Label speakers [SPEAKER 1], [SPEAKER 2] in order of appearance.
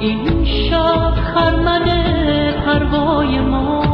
[SPEAKER 1] این شب خرمن پروای ما.